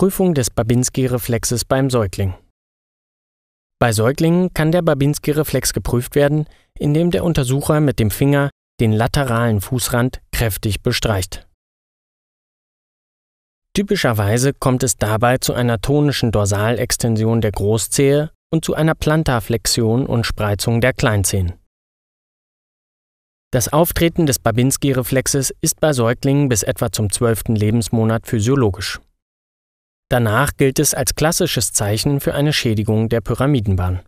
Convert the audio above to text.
Prüfung des Babinski-Reflexes beim Säugling. Bei Säuglingen kann der Babinski-Reflex geprüft werden, indem der Untersucher mit dem Finger den lateralen Fußrand kräftig bestreicht. Typischerweise kommt es dabei zu einer tonischen Dorsalextension der Großzehe und zu einer Plantarflexion und Spreizung der Kleinzehen. Das Auftreten des Babinski-Reflexes ist bei Säuglingen bis etwa zum zwölften Lebensmonat physiologisch. Danach gilt es als klassisches Zeichen für eine Schädigung der Pyramidenbahn